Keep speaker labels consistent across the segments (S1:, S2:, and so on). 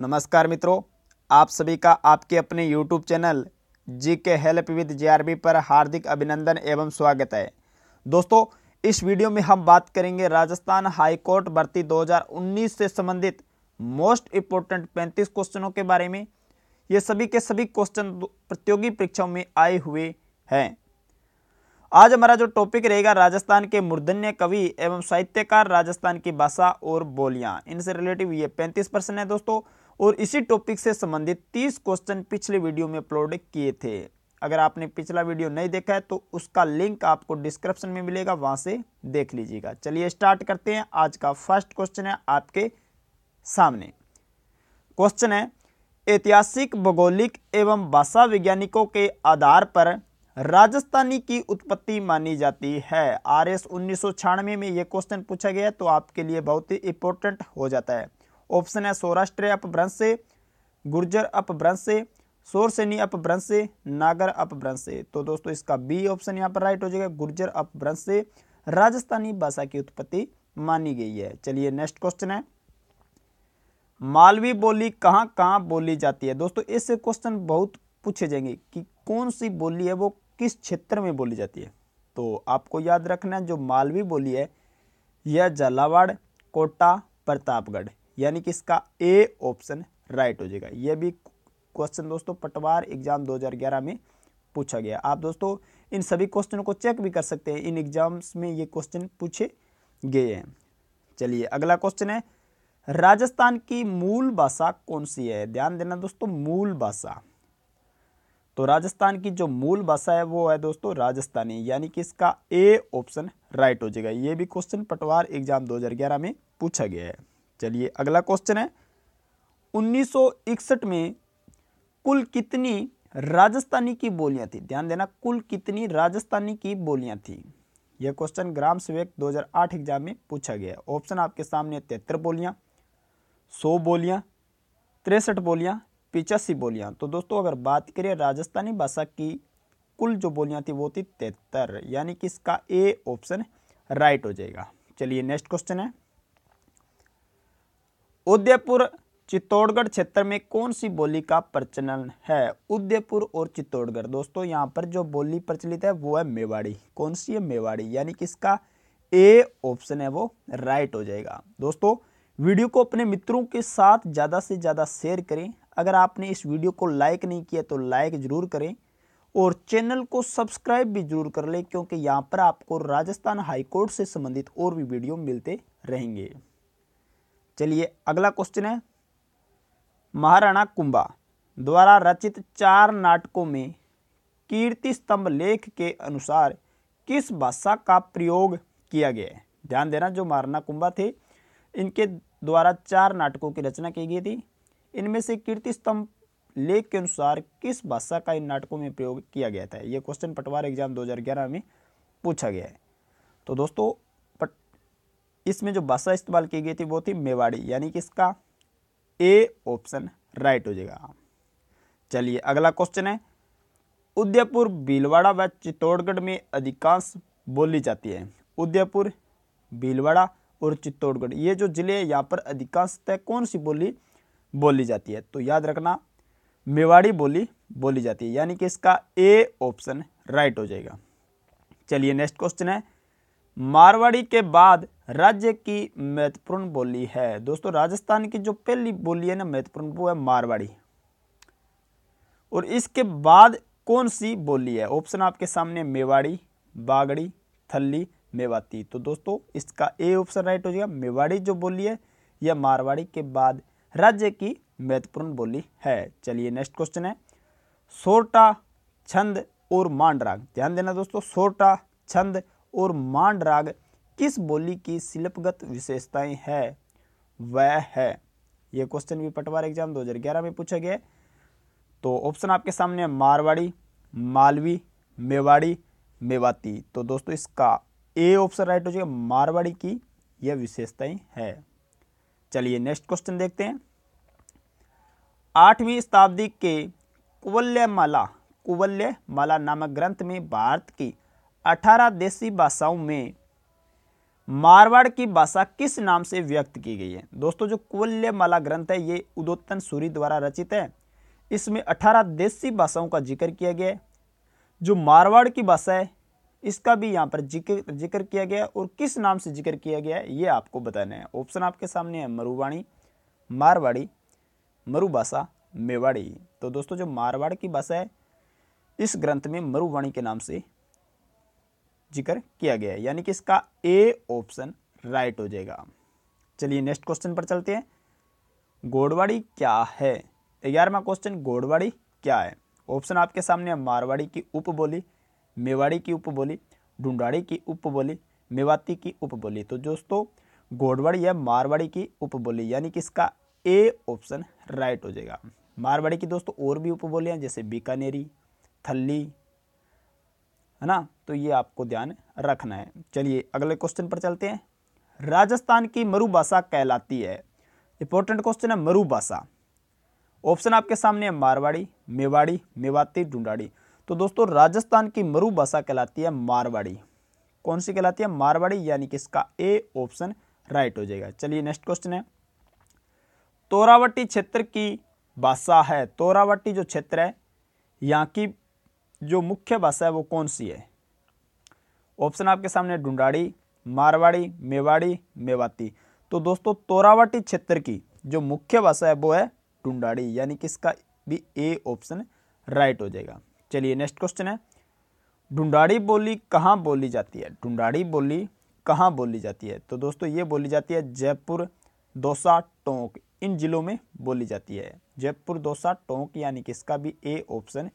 S1: नमस्कार मित्रों, आप सभी का आपके अपने YouTube चैनल जी के हेल्प विद जे पर हार्दिक अभिनंदन एवं स्वागत है। दोस्तों, इस वीडियो में हम बात करेंगे राजस्थान हाई कोर्ट भर्ती 2019 से संबंधित मोस्ट इम्पोर्टेंट 35 क्वेश्चनों के बारे में। ये सभी के सभी क्वेश्चन प्रतियोगी परीक्षाओं में आए हुए हैं। आज हमारा जो टॉपिक रहेगा, राजस्थान के मूर्धन्य कवि एवं साहित्यकार राजस्थान की भाषा और बोलियाँ। इनसे रिलेटिव ये पैंतीस परसेंट है दोस्तों। और इसी टॉपिक से संबंधित तीस क्वेश्चन पिछले वीडियो में अपलोड किए थे। अगर आपने पिछला वीडियो नहीं देखा है तो उसका लिंक आपको डिस्क्रिप्शन में मिलेगा, वहाँ से देख लीजिएगा। चलिए स्टार्ट करते हैं। आज का फ़र्स्ट क्वेश्चन है आपके सामने। क्वेश्चन है, ऐतिहासिक, भौगोलिक एवं भाषा वैज्ञानिकों के आधार पर राजस्थानी की उत्पत्ति मानी जाती है। आर एस उन्नीस सौ छियानवे में ये क्वेश्चन पूछा गया तो आपके लिए बहुत ही इंपॉर्टेंट हो जाता है। ऑप्शन है सौराष्ट्र अपभ्रंश से गुर्जर अपभ्रंश से सौरसेनी अपभ्रंश से नागर अपभ्रंश से तो दोस्तों, इसका बी ऑप्शन यहाँ पर राइट हो जाएगा, गुर्जर अपभ्रंश से राजस्थानी भाषा की उत्पत्ति मानी गई है। चलिए नेक्स्ट क्वेश्चन है। मालवी बोली कहाँ कहाँ बोली जाती है? दोस्तों इससे क्वेश्चन बहुत पूछे जाएँगे कि कौन सी बोली है, वो किस क्षेत्र में बोली जाती है? तो आपको याद रखना है, जो मालवी बोली है, यह झालावाड़ कोटा, प्रतापगढ़। यानी कि इसका ए ऑप्शन राइट हो जाएगा। यह भी क्वेश्चन दोस्तों पटवार एग्ज़ाम 2011 में पूछा गया। आप दोस्तों इन सभी क्वेश्चनों को चेक भी कर सकते हैं। इन एग्ज़ाम्स में ये क्वेश्चन पूछे गए हैं। चलिए, अगला क्वेश्चन है, राजस्थान की मूल भाषा कौन सी है? ध्यान देना दोस्तों, मूल भाषा। तो राजस्थान की जो मूल भाषा है, वो है दोस्तों राजस्थानी। यानी कि इसका ए ऑप्शन राइट हो जाएगा। ये भी क्वेश्चन पटवार एग्ज़ाम 2011 में पूछा गया है। चलिए अगला क्वेश्चन है। 1961 में कुल कितनी राजस्थानी की बोलियाँ थी? ध्यान देना, कुल कितनी राजस्थानी की बोलियाँ थी? यह क्वेश्चन ग्राम सेवक 2008 एग्ज़ाम में पूछा गया ऑप्शन आपके सामने तिहत्तर बोलियाँ, सौ बोलियाँ, तिरसठ बोलियाँ, पिचासी बोलियाँ। तो दोस्तों, अगर बात करें राजस्थानी भाषा की, कुल जो बोलियाँ थी वो थी तिहत्तर, यानी कि इसका ए ऑप्शन राइट हो जाएगा। चलिए नेक्स्ट क्वेश्चन है। उदयपुर चित्तौड़गढ़ क्षेत्र में कौन सी बोली का प्रचलन है? उदयपुर और चित्तौड़गढ़। दोस्तों, यहाँ पर जो बोली प्रचलित है, वो है मेवाड़ी। कौन सी है? मेवाड़ी। यानी कि इसका ए ऑप्शन है, वो राइट हो जाएगा। दोस्तों, वीडियो को अपने मित्रों के साथ ज़्यादा से ज़्यादा शेयर करें। अगर आपने इस वीडियो को लाइक नहीं किया तो लाइक ज़रूर करें और चैनल को सब्सक्राइब भी ज़रूर कर लें, क्योंकि यहाँ पर आपको राजस्थान हाईकोर्ट से संबंधित और भी वीडियो मिलते रहेंगे। चलिए अगला क्वेश्चन है। महाराणा कुंभा द्वारा रचित चार नाटकों में कीर्ति स्तंभ लेख के अनुसार किस भाषा का प्रयोग किया गया है? ध्यान देना, जो महाराणा कुंभा थे, इनके द्वारा चार नाटकों की रचना की गई थी। इनमें से कीर्ति स्तंभ लेख के अनुसार किस भाषा का इन नाटकों में प्रयोग किया गया था? यह क्वेश्चन पटवार एग्ज़ाम 2011 में पूछा गया है। तो दोस्तों इसमें जो भाषा इस्तेमाल की गई थी वो थी मेवाड़ी, यानी कि इसका ए ऑप्शन राइट हो जाएगा। चलिए, अगला क्वेश्चन है। उदयपुर, भीलवाड़ा व चित्तौड़गढ़ में अधिकांश बोली जाती है। उदयपुर, भीलवाड़ा और चित्तौड़गढ़, ये जो ज़िले हैं, यहाँ पर अधिकांशतः कौन सी बोली बोली जाती है? तो याद रखना, मेवाड़ी बोली बोली जाती है, यानी कि इसका ए ऑप्शन राइट हो जाएगा। चलिए नेक्स्ट क्वेश्चन है। मारवाड़ी के बाद राज्य की महत्वपूर्ण बोली है। दोस्तों, राजस्थान की जो पहली बोली है ना, महत्वपूर्ण, वो है मारवाड़ी। और इसके बाद कौन सी बोली है? ऑप्शन आपके सामने, मेवाड़ी, बागड़ी, थल्ली, मेवाती। तो दोस्तों, इसका ए ऑप्शन राइट हो जाएगा, मेवाड़ी जो बोली है यह मारवाड़ी के बाद राज्य की महत्वपूर्ण बोली है। चलिए, नेक्स्ट क्वेश्चन है सोरटा छंद और मांड राग ध्यान देना दोस्तों सोरटा छंद और मांड राग किस बोली की शिल्पगत विशेषताएँ है? वह है। यह क्वेश्चन भी पटवार एग्ज़ाम 2011 में पूछा गया तो ऑप्शन आपके सामने मारवाड़ी, मालवी, मेवाड़ी, मेवाती। तो दोस्तों, इसका ए ऑप्शन राइट हो जाएगा, मारवाड़ी की यह विशेषताएँ है। चलिए नेक्स्ट क्वेश्चन देखते हैं। आठवीं शताब्दी के कुवल्य माला कुवल्य माला नामक ग्रंथ में भारत की अठारह देशी भाषाओं में मारवाड़ की भाषा किस नाम से व्यक्त की गई है? दोस्तों, जो कुल्यमाला ग्रंथ है, ये उदोत्तन सूरी द्वारा रचित है। इसमें अठारह देसी भाषाओं का ज़िक्र किया गया है। जो मारवाड़ की भाषा है, इसका भी यहाँ पर ज़िक्र ज़िक्र किया गया और किस नाम से ज़िक्र किया गया है, ये आपको बताना है। ऑप्शन आपके सामने है, मरुवाणी, मारवाड़ी, मरुभाषा, मेवाड़ी। तो दोस्तों, जो मारवाड़ की भाषा है, इस ग्रंथ में मरुवाणी के नाम से ज़िक्र किया गया है, यानी कि इसका ए ऑप्शन राइट हो जाएगा। चलिए नेक्स्ट क्वेश्चन पर चलते हैं। गोडवाड़ी क्या है? ग्यारहवा क्वेश्चन गोडवाड़ी क्या है? ऑप्शन आपके सामने है, मारवाड़ी की उपबोली मेवाड़ी की उपबोली ढूंढाड़ी की उपबोली मेवाती की उपबोली तो दोस्तों, गोडवाड़ी है मारवाड़ी की उपबोली यानी कि इसका ए ऑप्शन राइट हो जाएगा। मारवाड़ी की दोस्तों और भी उपबोलियाँ जैसे बीकानेरी, थल्ली है ना? तो ये आपको ध्यान रखना है। चलिए, अगले क्वेश्चन पर चलते हैं। राजस्थान की मरुभाषा कहलाती है। इंपॉर्टेंट क्वेश्चन है मरुभाषा ऑप्शन आपके सामने है मारवाड़ी, मेवाड़ी, मेवाती ढूंढाड़ी तो दोस्तों, राजस्थान की मरुभाषा कहलाती है मारवाड़ी। कौन सी कहलाती है? मारवाड़ी, यानी कि इसका ए ऑप्शन राइट हो जाएगा। चलिए नेक्स्ट क्वेश्चन है। तोरावटी क्षेत्र की भाषा है। तोरावटी जो क्षेत्र है, यहाँ की जो मुख्य भाषा है वो कौन सी है? ऑप्शन आपके सामने, ढूंढाड़ी, मारवाड़ी, मेवाड़ी, मेवाती। तो दोस्तों, तोरावटी क्षेत्र की जो मुख्य भाषा है वो है ढूंढाड़ी, यानी कि इसका भी ए ऑप्शन राइट हो जाएगा। चलिए नेक्स्ट क्वेश्चन है। ढूंढाड़ी बोली कहाँ बोली जाती है? ढूंढाड़ी बोली कहाँ बोली जाती है? तो दोस्तों, ये बोली जाती है जयपुर दौसा टोंक। इन जिलों में बोली जाती है। जयपुर दौसा टोंक, यानी कि इसका भी ए ऑप्शन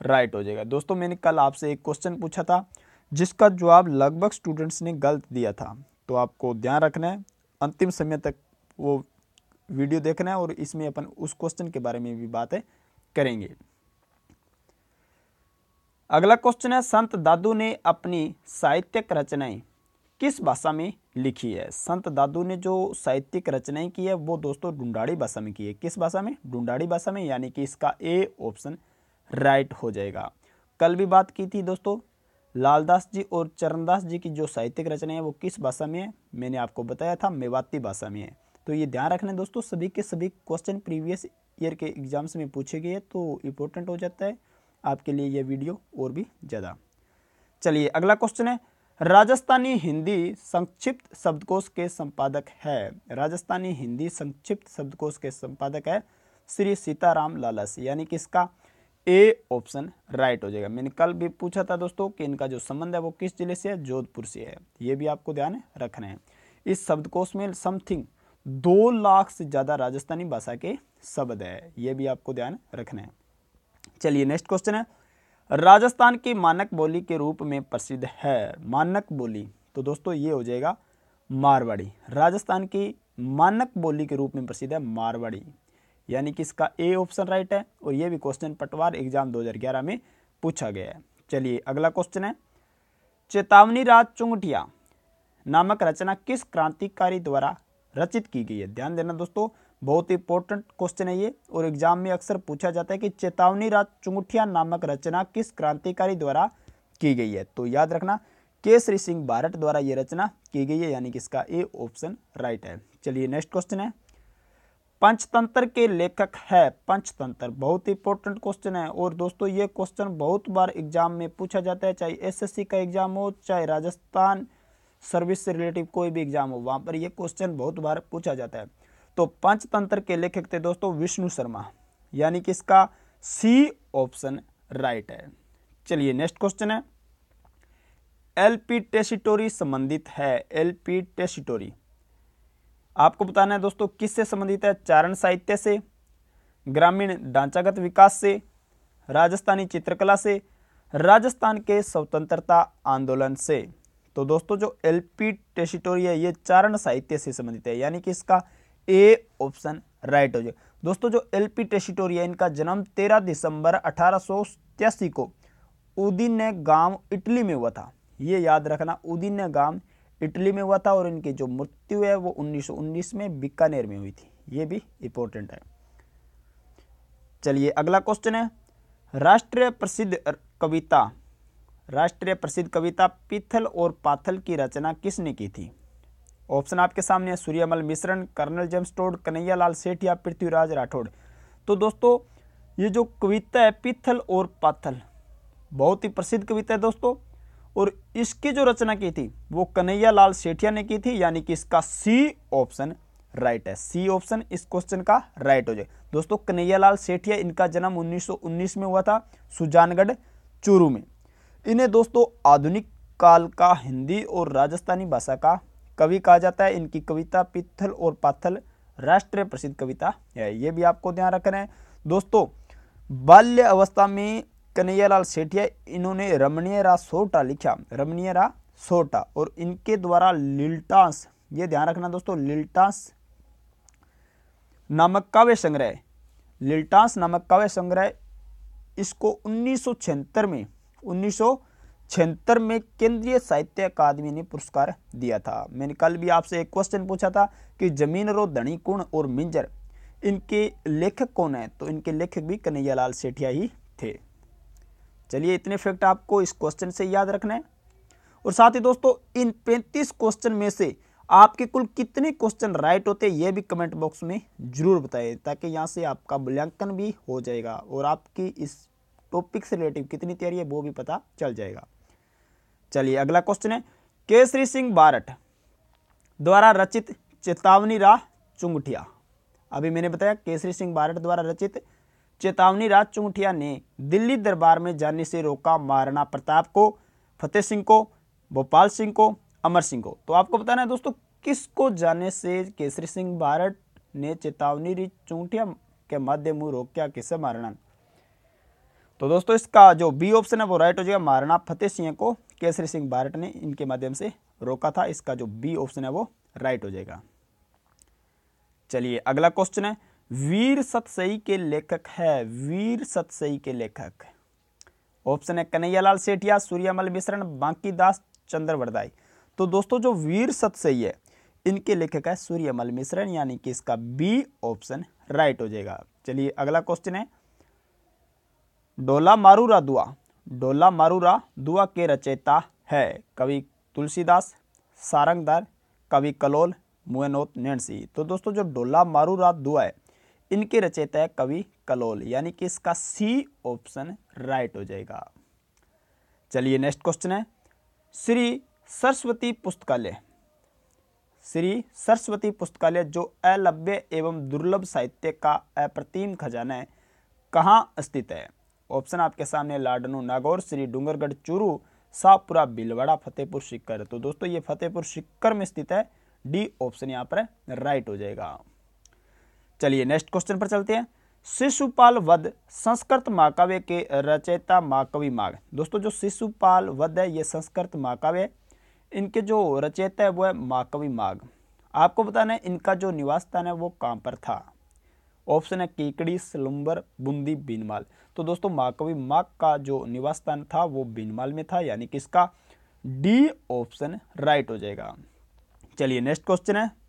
S1: राइट हो जाएगा। दोस्तों, मैंने कल आपसे एक क्वेश्चन पूछा था, जिसका जवाब लगभग स्टूडेंट्स ने गलत दिया था। तो आपको ध्यान रखना है, अंतिम समय तक वो वीडियो देखना है और इसमें अपन उस क्वेश्चन के बारे में भी बातें करेंगे। अगला क्वेश्चन है, संत दादू ने अपनी साहित्यिक रचनाएँ किस भाषा में लिखी है? संत दादू ने जो साहित्यिक रचनाएँ की है, वो दोस्तों ढूंढाड़ी भाषा में की है। किस भाषा में? ढूंढाड़ी भाषा में, यानी कि इसका ए ऑप्शन राइट हो जाएगा। कल भी बात की थी दोस्तों, लालदास जी और चरणदास जी की जो साहित्यिक रचना है, वो किस भाषा में है, मैंने आपको बताया था, मेवाती भाषा में है। तो ये ध्यान रखना है दोस्तों, सभी के सभी क्वेश्चन प्रीवियस ईयर के एग्ज़ाम्स में पूछे गए तो इम्पोर्टेंट हो जाता है आपके लिए ये वीडियो और भी ज़्यादा। चलिए, अगला क्वेश्चन है, राजस्थानी हिंदी संक्षिप्त शब्दकोश के संपादक है। राजस्थानी हिंदी संक्षिप्त शब्दकोश के संपादक है श्री सीताराम लालस, यानी कि इसका ए ऑप्शन राइट हो जाएगा। मैंने कल भी पूछा था दोस्तों कि इनका जो संबंध है वो किस ज़िले से है? जोधपुर से है। ये भी आपको ध्यान रखना है। इस शब्दकोश में समथिंग दो लाख से ज़्यादा राजस्थानी भाषा के शब्द है। ये भी आपको ध्यान रखना है। चलिए नेक्स्ट क्वेश्चन है। राजस्थान की मानक बोली के रूप में प्रसिद्ध है। मानक बोली तो दोस्तों ये हो जाएगा मारवाड़ी। राजस्थान की मानक बोली के रूप में प्रसिद्ध है मारवाड़ी। यानी कि इसका ए ऑप्शन राइट है और ये भी क्वेश्चन पटवार एग्ज़ाम 2011 में पूछा गया है। चलिए, अगला क्वेश्चन है। चेतावनी राज चुंगटिया नामक रचना किस क्रांतिकारी द्वारा रचित की गई है? ध्यान देना दोस्तों, बहुत इंपॉर्टेंट क्वेश्चन है ये और एग्ज़ाम में अक्सर पूछा जाता है कि चेतावनी राज चुंगठिया नामक रचना किस क्रांतिकारी द्वारा की गई है? तो याद रखना, केसरी सिंह भारत द्वारा ये रचना की गई है, यानी कि इसका ए ऑप्शन राइट है। चलिए नेक्स्ट क्वेश्चन है। पंचतंत्र के लेखक है। पंचतंत्र बहुत इंपॉर्टेंट क्वेश्चन है। और दोस्तों, ये क्वेश्चन बहुत बार एग्ज़ाम में पूछा जाता है। चाहे एसएससी का एग्ज़ाम हो, चाहे राजस्थान सर्विस से रिलेटिव कोई भी एग्ज़ाम हो, वहाँ पर ये क्वेश्चन बहुत बार पूछा जाता है। तो पंचतंत्र के लेखक थे दोस्तों विष्णु शर्मा। यानी कि इसका सी ऑप्शन राइट है। चलिए नेक्स्ट क्वेश्चन है। एलपी टेसिटोरी संबंधित है। एलपी टेसिटोरी आपको बताना है दोस्तों, किससे संबंधित है चारण साहित्य से, ग्रामीण ढांचागत विकास से, राजस्थानी चित्रकला से, राजस्थान के स्वतंत्रता आंदोलन से। तो दोस्तों, जो एलपी टेसिटोरी है, ये चारण साहित्य से संबंधित है, यानी कि इसका ए ऑप्शन राइट हो जाए। दोस्तों, जो एलपी टेसिटोरी है, इनका जन्म 13 दिसंबर अठारह सौ सतासी को उदिन गाँव इटली में हुआ था। ये याद रखना उदिन गाँव इटली में हुआ था और इनकी जो मृत्यु है वो 1919 में बीकानेर में हुई थी। ये भी इंपॉर्टेंट है। चलिए, अगला क्वेश्चन है। राष्ट्रीय प्रसिद्ध कविता, राष्ट्रीय प्रसिद्ध कविता पिथल और पाथल की रचना किसने की थी? ऑप्शन आपके सामने है, Suryamal Mishran, Colonel James Tod Kanhaiya Lal Seth या पृथ्वीराज राठौड़। तो दोस्तों, ये जो कविता है पिथल और पाथल, बहुत ही प्रसिद्ध कविता है दोस्तों। और इसकी जो रचना की थी, वो कन्हैया लाल सेठिया ने की थी, यानी कि इसका सी ऑप्शन राइट है। सी ऑप्शन इस क्वेश्चन का राइट हो जाए। दोस्तों, कन्हैया लाल सेठिया, इनका जन्म 1919 में हुआ था, सुजानगढ़, चूरू में। इन्हें दोस्तों, आधुनिक काल का हिंदी और राजस्थानी भाषा का कवि कहा जाता है। इनकी कविता पित्थल और पाथल, राष्ट्रीय प्रसिद्ध कविता है। ये भी आपको ध्यान रखना है। दोस्तों बाल्य अवस्था में कन्हैयालाल सेठिया, इन्होंने रमणीय रा सोटा लिखा। रमणीय रा सोटा और इनके द्वारा लिल्टास, ये ध्यान रखना दोस्तों, लिल्टास नामक काव्य संग्रह लिल्टास नामक काव्य संग्रह इसको उन्नीस सौ छिहत्तर में, उन्नीस सौ छिहत्तर में केंद्रीय साहित्य अकादमी ने पुरस्कार दिया था। मैंने कल भी आपसे एक क्वेश्चन पूछा था कि ज़मीन रो धनी कुण और मिंजर? इनके लेखक कौन है? तो इनके लेखक भी कन्हैयालाल सेठिया ही थे। चलिए इतने फैक्ट आपको इस क्वेश्चन से याद रखना है। और साथ ही दोस्तों, इन 35 क्वेश्चन में से आपके कुल कितने क्वेश्चन राइट होते हैं, ये भी कमेंट बॉक्स में ज़रूर बताएँ, ताकि यहाँ से आपका मूल्यांकन भी हो जाएगा और आपकी इस टॉपिक से रिलेटिव कितनी तैयारी है, वो भी पता चल जाएगा। चलिए, अगला क्वेश्चन है, केसरी सिंह बारट द्वारा रचित चेतावनी राह चुंगठिया। अभी मैंने बताया, केसरी सिंह बारट द्वारा रचित चेतावनी राज चुंगठिया ने दिल्ली दरबार में जाने से रोका महाराणा प्रताप को, फतेह सिंह को, भोपाल सिंह को, अमर सिंह को। तो आपको बताना है दोस्तों, किसको जाने से केसरी सिंह बारट ने चेतावनी चुंगठिया के माध्यम रोक्या किसे महाराणा तो दोस्तों, इसका जो बी ऑप्शन है, वो राइट हो जाएगा महाराणा फतेह सिंह को। केसरी सिंह बारट ने इनके माध्यम से रोका था, इसका जो बी ऑप्शन है, वो राइट हो जाएगा। चलिए, अगला क्वेश्चन है। वीर सतसई के लेखक है, वीर सतसई के लेखक। ऑप्शन है कन्हैयालाल सेठिया, सूर्यमल मिश्रण, बांकी दास, चंद्रवरदाई। तो दोस्तों, जो वीर सतसई है, इनके लेखक है सूर्यमल मिश्रण, यानी कि इसका बी ऑप्शन राइट हो जाएगा। चलिए, अगला क्वेश्चन है। डोला मारूरा दुआ। डोला मारूरा दुआ के रचयिता है कवि तुलसीदास, सारंगदार, कवि कलोल, मुएनोत नैन्सी तो दोस्तों, जो डोला मारूरा दुआ है इनके रचयिता है कवि कलोल, यानी कि इसका सी ऑप्शन राइट हो जाएगा। चलिए नेक्स्ट क्वेश्चन है। श्री सरस्वती पुस्तकालय। श्री सरस्वती पुस्तकालय, जो अलभ्य एवं दुर्लभ साहित्य का अप्रतिम खजाना है, कहाँ स्थित है? ऑप्शन आपके सामने लाडनू नागौर, श्री डूंगरगढ़ चूरू शाहपुरा बिलवाड़ा, फतेहपुर सिक्कर तो दोस्तों, ये फतेहपुर सिक्कर में स्थित है। डी ऑप्शन यहाँ पर राइट हो जाएगा। चलिए नेक्स्ट क्वेश्चन पर चलते हैं। शिशुपाल वध संस्कृत महाकाव्य के रचयिता महाकवि माघ। दोस्तों, जो शिशुपाल वध है, ये संस्कृत महाकाव्य इनके जो रचयिता है, वो है महाकवि माघ। आपको बताना है, इनका जो निवास स्थान है, वो कहाँ पर था? ऑप्शन है केकड़ी सलुम्बर बुंदी, बीनमाल। तो दोस्तों, महाकवि माघ का जो निवास स्थान था, वो बीनमाल में था, यानी कि इसका डी ऑप्शन राइट हो जाएगा। चलिए नेक्स्ट क्वेश्चन है।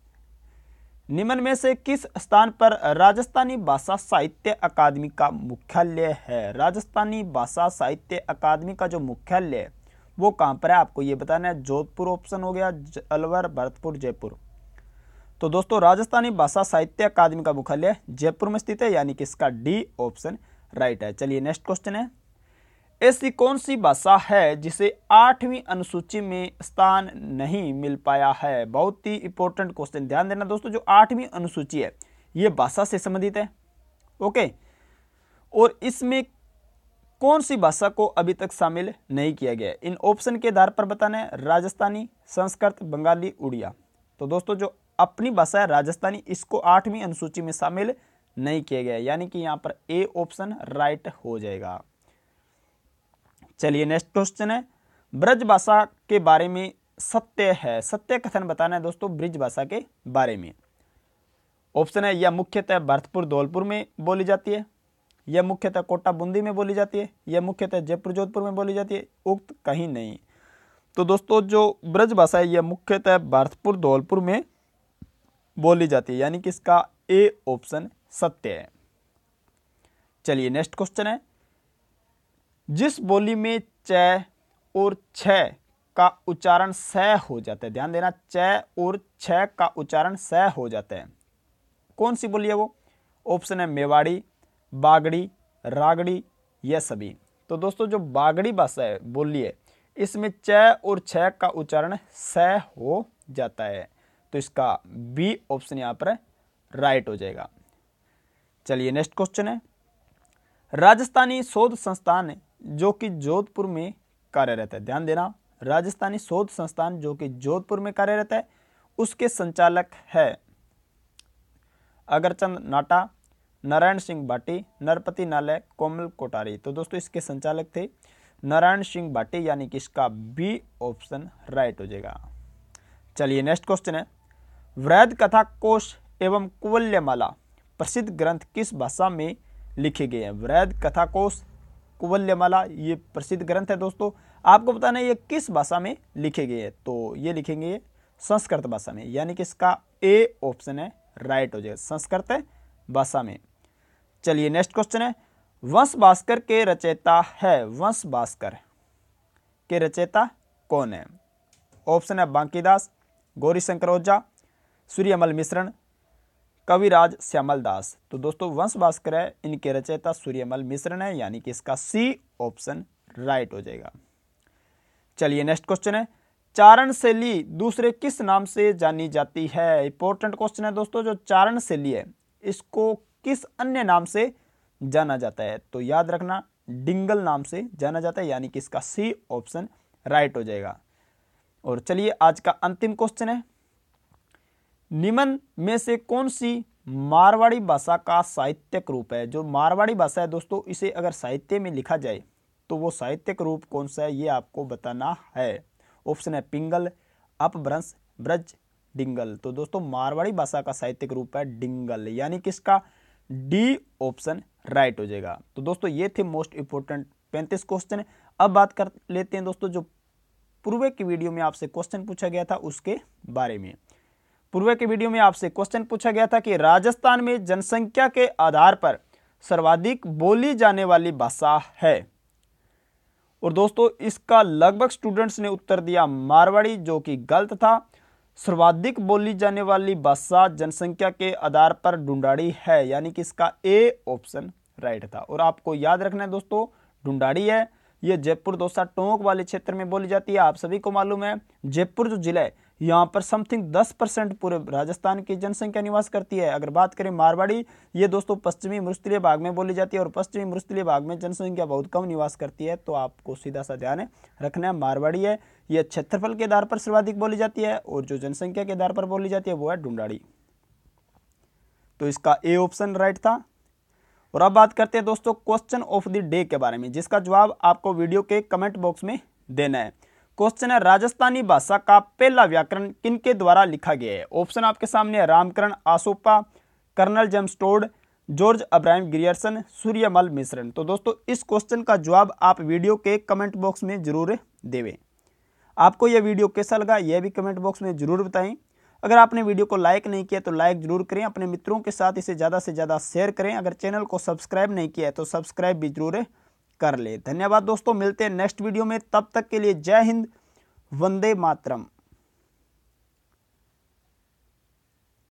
S1: निम्न में से किस स्थान पर राजस्थानी भाषा साहित्य अकादमी का मुख्यालय है? राजस्थानी भाषा साहित्य अकादमी का जो मुख्यालय है, वो कहाँ पर है? आपको ये बताना है। जोधपुर ऑप्शन हो गया अलवर, भरतपुर, जयपुर। तो दोस्तों, राजस्थानी भाषा साहित्य अकादमी का मुख्यालय जयपुर में स्थित है, यानी कि इसका डी ऑप्शन राइट है। चलिए नेक्स्ट क्वेश्चन है। ऐसी कौन सी भाषा है जिसे आठवीं अनुसूची में स्थान नहीं मिल पाया है? बहुत ही इंपॉर्टेंट क्वेश्चन ध्यान देना दोस्तों, जो आठवीं अनुसूची है, ये भाषा से संबंधित है। ओके और इसमें कौन सी भाषा को अभी तक शामिल नहीं किया गया? इन ऑप्शन के आधार पर बताना है, राजस्थानी, संस्कृत, बंगाली, उड़िया। तो दोस्तों, जो अपनी भाषा है, राजस्थानी, इसको आठवीं अनुसूची में शामिल नहीं किया गया। यानी कि यहाँ पर ए ऑप्शन राइट हो जाएगा। चलिए नेक्स्ट क्वेश्चन है। ब्रज भाषा के बारे में सत्य है। सत्य कथन बताना है दोस्तों ब्रिज भाषा के बारे में। ऑप्शन है, यह मुख्यतः भरतपुर, धौलपुर में बोली जाती है। यह मुख्यतः कोटा बूंदी में बोली जाती है। यह मुख्यतः जयपुर, जोधपुर में बोली जाती है। उक्त कहीं नहीं। तो दोस्तों जो ब्रज भाषा है, यह मुख्यतः भरतपुर, धौलपुर में बोली जाती है। यानी कि इसका ए ऑप्शन सत्य है। चलिए नेक्स्ट क्वेश्चन है। जिस बोली में च और छ का उच्चारण स हो जाता है, ध्यान देना, च और छ का उच्चारण स हो जाता है। कौन सी बोली है वो? ऑप्शन है मेवाड़ी, बागड़ी, रागड़ी यह सभी तो दोस्तों, जो बागड़ी भाषा है, बोली है, इसमें च और छ का उच्चारण स हो जाता है। तो इसका बी ऑप्शन यहाँ पर राइट हो जाएगा। चलिए नेक्स्ट क्वेश्चन है। राजस्थानी शोध संस्थान जो कि जोधपुर में कार्यरत है। ध्यान देना, राजस्थानी शोध संस्थान जो कि जोधपुर में कार्यरत है, उसके संचालक है अगरचंद नाटा, नारायण सिंह भाटी नरपति नालय कोमल कोटारी तो दोस्तों, इसके संचालक थे नारायण सिंह भाटी यानी कि इसका बी ऑप्शन राइट हो जाएगा। चलिए नेक्स्ट क्वेश्चन है। वृद्ध कथा कोश एवं कुवल्यमाला प्रसिद्ध ग्रंथ किस भाषा में लिखे गए हैं? वृद्ध कथा कोश कुवल्यमाला ये प्रसिद्ध ग्रंथ है दोस्तों। आपको बताना ये किस भाषा में लिखे गए हैं? तो ये लिखेंगे संस्कृत भाषा में, यानी कि इसका ए ऑप्शन है, राइट हो जाएगा। संस्कृत भाषा में। चलिए नेक्स्ट क्वेश्चन है, वंश भास्कर के रचयिता है, वंश भास्कर के रचयिता कौन है? ऑप्शन है बांकीदास गौरी शंकर ओझा, सूर्यमल मिश्रण कविराज श्यामल दास। तो दोस्तों, वंश भास्कर है इनके रचयिता सूर्यमल मिश्र है, यानी कि इसका सी ऑप्शन राइट हो जाएगा। चलिए नेक्स्ट क्वेश्चन है। चारण शैली दूसरे किस नाम से जानी जाती है? इंपॉर्टेंट क्वेश्चन है दोस्तों, जो चारण शैली है, इसको किस अन्य नाम से जाना जाता है? तो याद रखना, डिंगल नाम से जाना जाता है, यानी कि इसका सी ऑप्शन राइट हो जाएगा। और चलिए आज का अंतिम क्वेश्चन है। निम्न में से कौन सी मारवाड़ी भाषा का साहित्यक रूप है? जो मारवाड़ी भाषा है, दोस्तों, इसे अगर साहित्य में लिखा जाए तो वो साहित्यक रूप कौन सा है, ये आपको बताना है। ऑप्शन है पिंगल, अपभ्रंश, ब्रज, डिंगल। तो दोस्तों, मारवाड़ी भाषा का साहित्यिक रूप है डिंगल, यानी किसका? डी ऑप्शन राइट हो जाएगा। तो दोस्तों, ये थे मोस्ट इंपोर्टेंट पैंतीस क्वेश्चन। अब बात कर लेते हैं दोस्तों, जो पूर्व की वीडियो में आपसे क्वेश्चन पूछा गया था, उसके बारे में। पूर्व के वीडियो में आपसे क्वेश्चन पूछा गया था कि राजस्थान में जनसंख्या के आधार पर सर्वाधिक बोली जाने वाली भाषा है। और दोस्तों, इसका लगभग स्टूडेंट्स ने उत्तर दिया मारवाड़ी, जो कि गलत था। सर्वाधिक बोली जाने वाली भाषा जनसंख्या के आधार पर ढूंढाड़ी है, यानी कि इसका ए ऑप्शन राइट था। और आपको याद रखना है दोस्तों, ढूंढाड़ी है। ये जयपुर, दोसा, टोंक वाले क्षेत्र में बोली जाती है। आप सभी को मालूम है, जयपुर जो जिला है यहाँ पर समथिंग 10 परसेंट पूरे राजस्थान की जनसंख्या निवास करती है। अगर बात करें मारवाड़ी, ये दोस्तों पश्चिमी मृस्थलीय भाग में बोली जाती है और पश्चिमी मृस्थलीय भाग में जनसंख्या बहुत कम निवास करती है तो आपको सीधा सा ध्यान रखना है। मारवाड़ी है यह क्षेत्रफल के आधार पर सर्वाधिक बोली जाती है और जो जनसंख्या के आधार पर बोली जाती है वो है ढूंढाड़ी तो इसका ए ऑप्शन राइट था। और अब बात करते हैं दोस्तों क्वेश्चन ऑफ़ द डे के बारे में, जिसका जवाब आपको वीडियो के कमेंट बॉक्स में देना है। क्वेश्चन है, राजस्थानी भाषा का पहला व्याकरण किनके द्वारा लिखा गया है? ऑप्शन आपके सामने Ramkaran, Asopa, Colonel James Tod, George Abraham Grierson, Suryamal Mishran. तो दोस्तों, इस क्वेश्चन का जवाब आप वीडियो के कमेंट बॉक्स में ज़रूर देवें। आपको यह वीडियो कैसा लगा, यह भी कमेंट बॉक्स में ज़रूर बताएँ। अगर आपने वीडियो को लाइक नहीं किया तो लाइक ज़रूर करें। अपने मित्रों के साथ इसे ज़्यादा से ज़्यादा शेयर करें। अगर चैनल को सब्सक्राइब नहीं किया है तो सब्सक्राइब भी ज़रूर कर ले। धन्यवाद दोस्तों, मिलते हैं नेक्स्ट वीडियो में। तब तक के लिए जय हिंद, वंदे मातरम।